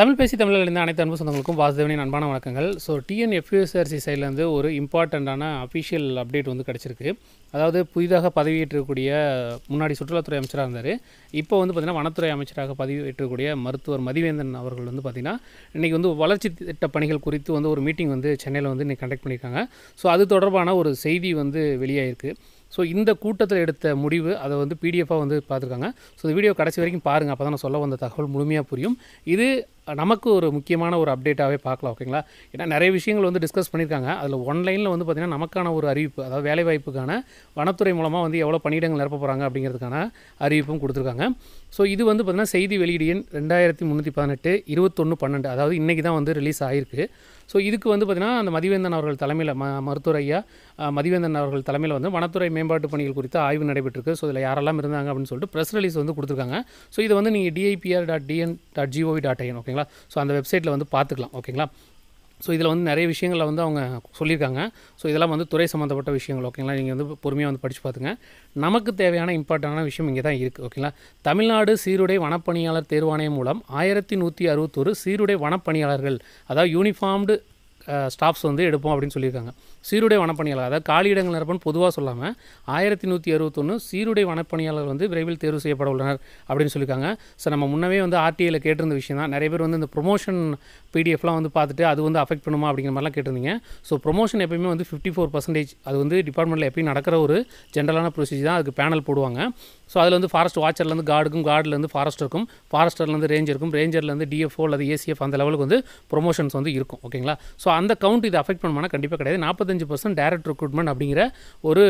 தமிழ் பேசி தமிழில் இருந்த அனைத்து அன்பு சொந்தங்களுக்கும் வாசுதேவனின் அன்பான வணக்கங்கள். ஸோ டிஎன்எஃப்யூஎஸ்ஆர்சி சைட்லேருந்து ஒரு இம்பார்ட்டண்ட்டான அஃபிஷியல் அப்டேட் வந்து கிடச்சிருக்கு. அதாவது புதிதாக பதவியேற்றக்கூடிய முன்னாடி சுற்றுலாத்துறை அமைச்சராக இருந்தார். இப்போ வந்து பார்த்திங்கன்னா வனத்துறை அமைச்சராக பதவியேற்றக்கூடிய மருத்துவர் மதிவேந்தன் அவர்கள் வந்து பார்த்திங்கன்னா இன்றைக்கி வந்து வளர்ச்சி திட்ட பணிகள் குறித்து வந்து ஒரு மீட்டிங் வந்து சென்னையில் வந்து இன்றைக்கி கண்டக்ட் பண்ணியிருக்காங்க. ஸோ அது தொடர்பான ஒரு செய்தி வந்து வெளியாகிருக்கு ஸோ இந்த கூட்டத்தில் எடுத்த முடிவு அதை வந்து பிடிஎஃபாக வந்து பார்த்துருக்காங்க. ஸோ இந்த வீடியோ கடைசி வரைக்கும் பாருங்கள் அப்போ தான் நான் சொல்ல வந்த தகவல் முழுமையாக புரியும். இது நமக்கு ஒரு முக்கியமான ஒரு அப்டேட்டாகவே பார்க்கலாம் ஓகேங்களா ஏன்னா நிறைய விஷயங்கள் வந்து டிஸ்கஸ் பண்ணியிருக்காங்க அதில் ஒன்லைனில் வந்து பார்த்திங்கன்னா நமக்கான ஒரு அறிவிப்பு அதாவது வேலைவாய்ப்புக்கான வனத்துறை மூலமாக வந்து எவ்வளோ பணியிடங்கள் நிரப்ப போகிறாங்க அப்படிங்கிறதுக்கான அறிவிப்பும் கொடுத்துருக்காங்க. ஸோ இது வந்து பார்த்திங்கன்னா செய்தி வெளியீடு எண் ரெண்டாயிரத்தி முந்நூற்றி பதினெட்டு இருபத்தொன்று பன்னெண்டு. அதாவது இன்றைக்கி தான் வந்து ரிலீஸ் ஆகிருக்கு ஸோ இதுக்கு வந்து பார்த்திங்கன்னா அந்த மதிவேந்தன் அவர்கள் தலைமையில் ம மருத்துவர் ஐயா மதிவேந்தன் அவர்கள் தலைமையில் வந்து வனத்துறை மேம்பாட்டு பணிகள் குறித்து ஆய்வு நடைபெற்றிருக்கு. ஸோ இதில் யாரெல்லாம் இருந்தாங்க அப்படின்னு சொல்லிட்டு ப்ரெஸ் ரிலீஸ் வந்து கொடுத்துருக்காங்க. ஸோ இதை வந்து நீங்கள் DIPR dot TN dot GOV dot IN ஓகேங்களா ஸோ அந்த வெப்சைட்டில் வந்து பார்த்துக்கலாம் ஓகேங்களா? ஸோ இதில் வந்து நிறைய விஷயங்களை வந்து அவங்க சொல்லியிருக்காங்க. ஸோ இதெல்லாம் வந்து துறை சம்மந்தப்பட்ட விஷயங்கள் ஓகேங்களா? நீங்கள் வந்து பொறுமையாக வந்து படித்து பார்த்துங்க. நமக்கு தேவையான இம்பார்ட்டண்டான விஷயம் இங்கே தான் இருக்குது ஓகேங்களா? தமிழ்நாடு சீருடை வனப்பணியாளர் தேர்வாணையம் மூலம் ஆயிரத்தி நூற்றி அறுபத்தொரு சீருடை வனப்பணியாளர்கள் அதாவது யூனிஃபார்ம்டு ஸ்டாஃப்ஸ் வந்து எடுப்போம் அப்படின்னு சொல்லியிருக்காங்க. சீருடை வனப்பணியாளர் அதாவது காலியிடங்கள் நிரப்பன்னு பொதுவாக சொல்லாமல் ஆயிரத்தி நூற்றி அறுபத்தொன்று சீருடை வனப்பணியாளர் வந்து விரைவில் தேர்வு செய்யப்பட உள்ளனர் அப்படின்னு சொல்லியிருக்காங்க. ஸோ நம்ம முன்னவே வந்து ஆர்டிஐயில் கேட்டிருந்த விஷயம் தான். நிறைய பேர் வந்து இந்த ப்ரொமோஷன் பிடிஎஃப்லாம் வந்து பார்த்துட்டு அது வந்து அஃபெக்ட் பண்ணுமா அப்படிங்கிற மாதிரிலாம் கேட்டிருந்தீங்க. ஸோ ப்ரொமோஷன் எப்பயுமே வந்து ஃபிஃப்டி ஃபோர் பர்சன்டேஜ் அது வந்து டிபார்ட்மெண்ட்டில் எப்பயும் நடக்கிற ஒரு ஜென்ரலான ப்ரொசீஜர் தான். அதுக்கு பேனல் போடுவாங்க. ஸோ அதில் வந்து ஃபாரஸ்ட் வாட்சர்லேருந்து கார்டுக்கும் கார்டுலேருந்து ஃபாரஸ்டருக்கும் ஃபாரஸ்டர்லேருந்து ரேஞ்சருக்கும் ரேஞ்சர்லேருந்து டிஎஃப்ஓ அல்லது ஏசிஎஃப் அந்த லெவலுக்கு வந்து ப்ரொமோஷன்ஸ் வந்து இருக்கும். ஓகேங்களா ஸோ அந்த கவுண்ட் இது அஃபெக்ட் பண்ணுமானா கண்டிப்பாக கிடையாது. நாற்பத்தஞ்சு பர்சன்ட் டேரக்ட் ரெக்ரூட்மெண்ட் அப்படிங்கிற ஒரு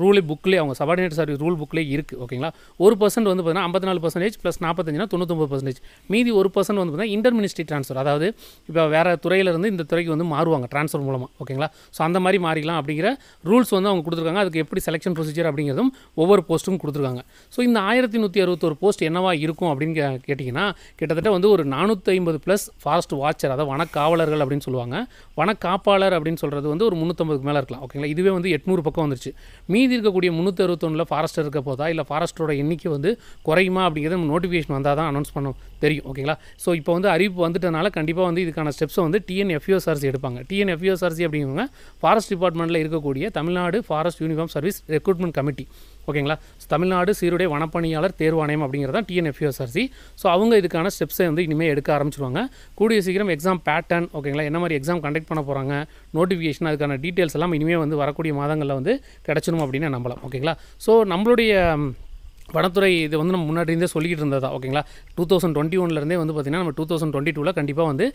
ரூலே புக்லேயே அவங்க சபார்டினேட் சர்வீஸ் ரூல் புக்லேயே இருக்குது ஓகேங்களா ஒரு பர்சன்ட் வந்து பார்த்தீங்கன்னா ஐம்பத்தி நாலு பர்சன்டேஜ் ப்ளஸ் நாற்பத்தஞ்சுனா தொண்ணூத்தொம்பது பர்சன்டேஜ் மீதி ஒரு பர்சன்ட் வந்து பார்த்தீங்கன்னா இன்டர் மினிஸ்ட்ரி ட்ரான்ஸ்ஃபர் அதாவது இப்போ வேறு துறையிலேருந்து இந்த துறைக்கு வந்து மாறுவாங்க ட்ரான்ஸ்ஃபர் மூலமாக ஓகேங்களா ஸோ அந்த மாதிரி மாறிக்கலாம் அப்படிங்கிற ரூல்ஸ் வந்து அவங்க கொடுத்துருக்காங்க. அதுக்கு எப்படி செலெக்ஷன் ப்ரொசீஜர் அப்படிங்கிறதும் ஒவ்வொரு போஸ்ட்டும் கொடுத்துருக்காங்க. ஸோ இந்த ஆயிரத்தி நூற்றி அறுபத்தொரு போஸ்ட் என்னவா இருக்கும் அப்படின்னு கே- கேட்டிங்கன்னா கிட்டத்தட்ட வந்து ஒரு நானூற்றி ஐம்பது ப்ளஸ் ஃபாரஸ்ட் வாட்சர் அதாவது வனக்காவலர்கள் அப்படின்னு சொல்லுவாங்க. வனக்காப்பாளர் அப்படின்னு சொல்கிறது வந்து ஒரு முந்நூற்றம்பதுக்கு மேலே இருக்கலாம். ஓகேங்களா இதுவே வந்து எட்நூறு பக்கம் வந்துருச்சு. மீதி இருக்கக்கூடிய முந்நூற்றி அறுபத்தொன்னில் ஃபாரஸ்டர் இருக்க போதா இல்லை ஃபாரஸ்டரோட எண்ணிக்கை வந்து குறையுமா அப்படிங்கிறது நம்ம நோட்டிஃபிகேஷன் வந்தால் தான் அனௌன்ஸ் பண்ண தெரியும். ஓகேங்களா ஸோ இப்போ வந்து அறிவிப்பு வந்துட்டனால கண்டிப்பாக வந்து இதுக்கான ஸ்டெப்ஸை வந்து டிஎன்எஃப்யூஎஸ்ஆர்சி எடுப்பாங்க. டிஎன்எஃப்யூஎஸ்ஆர்சி அப்படிங்கிறவங்க ஃபாரஸ்ட் டிபார்ட்மெண்ட்டில் இருக்கக்கூடிய Tamil Nadu forest uniform service recruitment committee ஓகேங்களா? தமிழ்நாடு சீருடை வனப்பணியாளர் தேர்வாணையம் அப்படிங்கிறது தான் டிஎன்எஃப்யூஎஸ்ஆர்சி ஸோ அவங்க இதுக்கான ஸ்டெப்ஸை வந்து இனிமேல் எடுக்க ஆரம்பிச்சிருவாங்க. கூடிய சீக்கிரம் எக்ஸாம் பேட்டர்ன் ஓகேங்களா? என்ன மாதிரி எக்ஸாம் கண்டக்ட் பண்ண போகிறாங்க நோட்டிஃபிகேஷன் அதுக்கான டீட்டெயில்ஸ் எல்லாம் இனிமேல் வந்து வரக்கூடிய மாதங்களில் வந்து கிடச்சிடும் அப்படின்னு நம்பலாம். ஓகேங்களா? ஸோ நம்மளுடைய வனத்துறை இது வந்து நம்ம முன்னாடி இருந்தே சொல்லிக்கிட்டு இருந்ததா ஓகேங்களா? டூ தௌசண்ட் டுவெண்ட்டி ஒன்லேருந்தே வந்து பார்த்திங்கன்னா நம்ம டூ தௌசண்ட் டுவெண்ட்டி டூவில் கண்டிப்பாக வந்து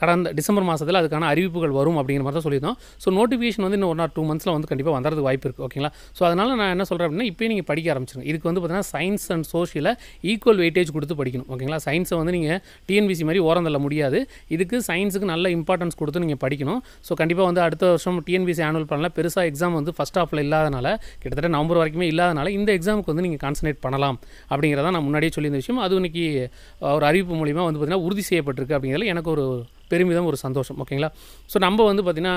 கடந்த டிசம்பர் மாதத்தில் அதுக்கான அறிவிப்புகள் வரும் அப்படிங்கிற மாதிரி தான் சொல்லியிருந்தோம். ஸோ நோட்டிஃபிகேஷன் வந்து இன்னும் ஒன் ஆர் டூ மந்த்ஸில் வந்து கண்டிப்பாக வந்துறது வாய்ப்பு இருக்குது ஓகேங்களா? ஸோ அதனால் நான் என்ன சொல்கிறேன் அப்படின்னா இப்போயே நீங்கள் படிக்க ஆரம்பிச்சிருங்க. இதுக்கு வந்து பார்த்தீங்கன்னா சயின்ஸ் அண்ட் சோஷியலை ஈக்குவல் வெயிட்டேஜ் கொடுத்து படிக்கணும் ஓகேங்களா? சயின்ஸை வந்து நீங்கள் டிஎன்பிசி மாதிரி ஓரம் தள்ள முடியாது. இதுக்கு சயின்ஸுக்கு நல்ல இம்பார்ட்டன்ஸ் கொடுத்து நீங்கள் படிக்கணும். ஸோ கண்டிப்பாக வந்து அடுத்த வருஷம் டிஎன்பிசி ஆனுவல் பண்ணலாம் பெருசாக எக்ஸாம் வந்து ஃபஸ்ட் ஹாஃபில் இல்லாதனால கிட்டத்தட்ட நவம்பர் வரைக்குமே இல்லாதனால இந்த எக்ஸாமுக்கு வந்து நீங்கள் கான்சன்ட்ரேட் பண்ணலாம் அப்படிங்கிறதான் நான் முன்னாடியே சொல்லியிருந்த விஷயம். அது இன்னைக்கு ஒரு அறிவிப்பு மூலிமா வந்து பார்த்திங்கன்னா உறுதி செய்யப்பட்டிருக்கு அப்படிங்கிறதுல எனக்கு ஒரு பெருமிதம் ஒரு சந்தோஷம். ஓகேங்களா ஸோ நம்ம வந்து பார்த்திங்கன்னா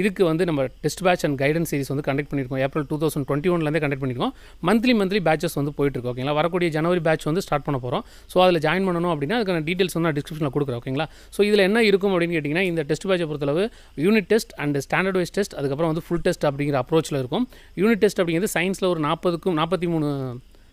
இதுக்கு வந்து நம்ம test batch and guidance series வந்து கண்டக்ட் பண்ணியிருக்கோம் ஏப்ரல் டூ தௌசண்ட் டுவெண்ட்டி ஒன்லேருந்தே கண்டக்ட் பண்ணியிருக்கோம் மந்த்லி மந்த்லி பேச்சஸ் வந்து போயிட்டுருக்கு ஓகேங்களா வரக்கூடிய ஜனவரி பேட்ச் வந்து ஸ்டார்ட் பண்ண போகிறோம் ஸோ அதில் ஜாயின் பண்ணணும் அப்படின்னா அதுக்கான டீட்டெயில்ஸ் வந்து நான் டிஸ்கிரிப்ஷனில் கொடுக்குறேன் ஓகேங்களா ஸோ இதில் என்ன இருக்கும் அப்படின்னு கேட்டிங்கன்னா இந்த டெஸ்ட் பேட்சை பொறுத்தளவு unit test and standard wise test அதுக்கப்புறம் வந்து ஃபுல் டெஸ்ட் அப்படிங்கிற அப்ரோச்சில் இருக்கும். யூனிட் டெஸ்ட் அப்படிங்கிறது சயின்ஸில் ஒரு நாற்பதுக்கும் நாற்பத்தி மூணு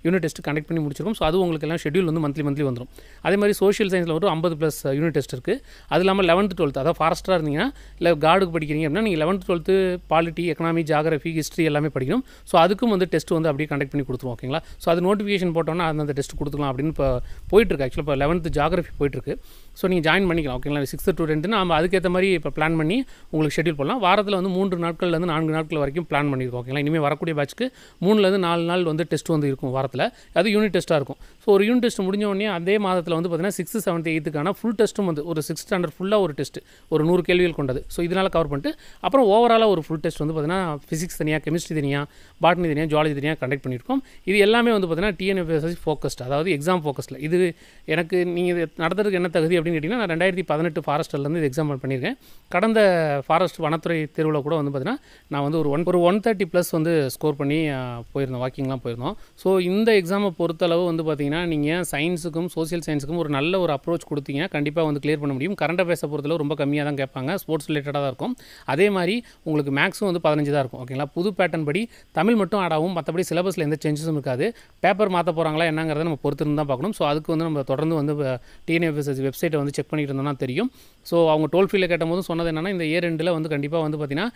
யூனிட் டெஸ்ட் கண்டக்ட் பண்ணி முடிச்சிருக்கோம் ஸோ அது உங்களுக்கு எல்லாம் ஷெடியூல் வந்து மந்த்லி மந்த்லி வந்துடும் அதே மாதிரி சோஷியல் சயின்ஸில் ஒரு ஐம்பது ப்ளஸ் யூனிட் டெஸ்ட் இருக்குது அது இல்லாமல் லெவன்த்து டுவெல்த் அதாவது ஃபாரஸ்ட்டாக இருந்தீங்கன்னா இல்லை கார்டுக்கு படிக்கிறீங்க அப்படின்னா நீங்கள் eleventh twelfth polity economy geography history எல்லாமே படிக்கணும். ஸோ அதுக்கும் வந்து டெஸ்ட் வந்து அப்படியே கண்டக்ட் பண்ணி கொடுத்துருவோம் ஓகேங்களா ஸோ அது நோட்டிஃபிகேஷன் போட்டோன்னா அந்த டெஸ்ட் கொடுத்துக்கலாம் அப்படின்னு இப்போ போயிட்டுருக்கு. ஆக்சுவலாக இப்போ லெவன்த்து ஜாகிரஃபி போயிட்டுருக்கு. ஸோ நீங்கள் ஜாயின் பண்ணிக்கலாம் ஓகேங்களா சிக்ஸ்த்து டு டென்த்து நம்ம அதுக்கேற்ற மாதிரி இப்போ பிளான் பண்ணி உங்களுக்கு ஷெட்யூல் பண்ணலாம் வாரத்தில் வந்து மூன்று நாட்கள்லேருந்து நான்கு நாட்கள் வரைக்கும் பிளான் பண்ணியிருக்கோம் ஓகேங்களா இனிமேல் வரக்கூடிய பேட்ச்க்கு மூணுலேருந்து நாலு நாள் வந்து டெஸ்ட் வந்து இருக்கும் வாரத்தில். அது யூனிட் டெஸ்ட்டாக இருக்கும். ஸோ ஒரு யூனிட் டெஸ்ட் முடிஞ்ச உடனே அதே மாதத்தில் வந்து பார்த்திங்கன்னா சிக்ஸ்த்து செவன்த் எயித்துக்கான ஃபுல் டெஸ்ட்டும் வந்து ஒரு சிக்ஸ் ஸ்டாண்டர்ட் ஃபுல்லாக ஒரு டெஸ்ட் ஒரு நூறு கேள்விகள் கொண்டது. ஸோ இதனால் கவர் பண்ணிட்டு அப்புறம் ஓவராலாக ஒரு ஃபுல் டெஸ்ட் வந்து பார்த்திங்கன்னா ஃபிசிக்ஸ் தனியாக கெமிஸ்ட்ரி தனியாக பாட்னி தனியாக ஜுவாலஜி தனியாக கண்டக்ட் பண்ணியிருக்கோம். இது எல்லாமே வந்து பார்த்திங்கன்னா டிஎன்எஃப்எஸ்எஸ் ஃபோக்கஸ்ட் அதாவது எக்ஸாம் ஃபோக்கஸில் இது எனக்கு நீங்கள் இது நடத்துறதுக்கு என்ன தகுதி அப்படின்னு கேட்டிங்கன்னா நான் ரெண்டாயிரத்தி பதினெட்டு ஃபாரஸ்ட்லேருந்து இது எக்ஸாம் பண்ணியிருக்கேன். கடந்த ஃபாரஸ்ட் வனத்துறை தேர்வில் கூட வந்து பார்த்திங்கன்னா நான் வந்து ஒரு ஒன் ஒரு ஒன் தேர்ட்டி ப்ளஸ் வந்து ஸ்கோர் பண்ணி போயிருந்தோம் வாக்கிங்லாம் போயிருந்தோம். ஸோ இந்த இந்த எக்ஸாமை பொறுத்தளவு வந்து பார்த்தீங்கன்னா நீங்கள் சயின்ஸுக்கும் சோஷியல் சயின்ஸுக்கும் ஒரு நல்ல ஒரு அப்ரோச் கொடுத்தீங்க கண்டிப்பாக வந்து கிளியர் பண்ண முடியும். கரண்ட் அஃபேர்ஸை பொறுத்தளவு ரொம்ப கம்மியாக தான் கேட்பாங்க. ஸ்போர்ட்ஸ் ரிலேட்டடாக தான் இருக்கும். அதே மாதிரி உங்களுக்கு மேக்ஸும் வந்து பதினஞ்சு தான் இருக்கும். ஓகேங்களா புது பேட்டர்ன் படி தமிழ் மட்டும் ஆட் ஆகும் மற்றபடி சிலபஸில் எந்த சேஞ்சஸும் இருக்காது. பேப்பர் மாற்ற போகிறாங்களா என்னங்கிறத நம்ம பொறுத்திருந்து தான் பார்க்கணும். ஸோ அதுக்கு வந்து நம்ம தொடர்ந்து வந்து டிஎன்எஃப்எஸ்எஸ் வெப்சைட்டை வந்து செக் பண்ணிட்டு இருந்தோம்னா தெரியும். ஸோ அவங்க டோல் ஃப்ரீல கேட்டபோது சொன்னது என்னன்னா இந்த இயர் ரெண்டில் வந்து கண்டிப்பாக வந்து பார்த்தீங்கன்னா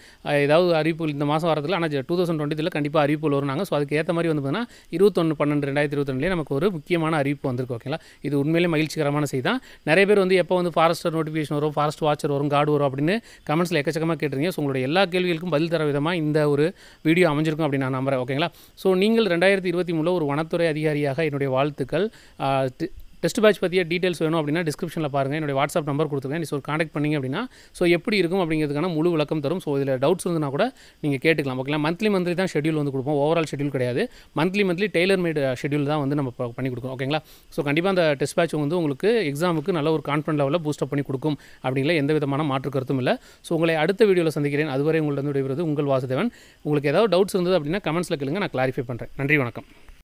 ஏதாவது அறிவிப்பு இந்த மாதம் வரதுல ஆனால் டூ தௌசண்ட் டுவெண்ட்டியில் கண்டிப்பாக அறிவிப்பு வருவாங்க ஸோ அதுக்கு ஏற்ற மாதிரி வந்து பார்த்தீங்கன்னா இருபத்தொன்று பன்னெண்டு ரெண்டாயிரத்தி இருபத்தொன்னுலேயே நமக்கு ஒரு முக்கியமான அறிவிப்பு வந்திருக்கு ஓகேங்களா இது உண்மையிலே மகிழ்ச்சிகரமான செய்தி தான். நிறைய பேர் வந்து எப்போ வந்து ஃபாரஸ்டர் நோட்டிஃபிகேஷன் வரும் ஃபாரஸ்ட் வாட்சர் வரும் கார்டு வரும் அப்படின்னு கமெண்ட்ஸில் எக்கச்சக்கமாக கேட்டிருந்தீங்க ஸோ உங்களுடைய எல்லா கேள்விகளுக்கும் பதில் தர விதமாக இந்த ஒரு வீடியோ அமைஞ்சிருக்கும் அப்படின்னு நான் நம்புறேன் ஓகேங்களா ஸோ நீங்கள் ரெண்டாயிரத்தி இருபத்தி மூணில் ஒரு வனத்துறை அதிகாரியாக என்னுடைய வாழ்த்துக்கள். டெஸ்ட் பேட்ச் பற்றிய டீட்டெயில்ஸ் வேணும் அப்படின்னா டிஸ்கிரிப்ஷனில் பாருங்கள் என்னுடைய வாட்ஸ்அப் நம்பர் கொடுத்துருக்கேன் நீ ஸோ காண்டாக்ட் பண்ணிங்க அப்படின்னா ஸோ எப்படி இருக்கும் அப்படிங்கிறதுக்கான முழு விளக்கம் தரும். ஸோ இதில் டவுட்ஸ் இருந்தால் கூட நீங்கள் கேட்டுக்கலாம். ஓகேங்களா மந்த்லி மந்த்லி தான் ஷெட்யூல் வந்து கொடுப்போம். ஓவரால் ஷெட்யூல் கிடையாது. Monthly monthly tailor made schedule தான் வந்து நம்ம பண்ணி கொடுக்குறோம் ஓகேங்களா ஸோ கண்டிப்பாக அந்த டெஸ்ட் பேட்ச் வந்து உங்களுக்கு எக்ஸாமுக்கு நல்ல ஒரு கான்ஃபிடன்ட் லெவலில் பூஸ்டப் பண்ணி கொடுக்கும் அப்படிங்கிற எந்த விதமான மாற்று கருத்தும் இல்லை. ஸோ உங்களை அடுத்த வீடியோவில் சந்திக்கிறேன். அதுவரை உங்களிடம் விடைபெறுவது உங்கள் வாசுதேவன். உங்களுக்கு ஏதாவது டவுட்ஸ் இருந்தது அப்படின்னா கமெண்ட்ஸில் கேளுங்க. நான் கிளாரிஃபை பண்ணுறேன் நன்றி வணக்கம்.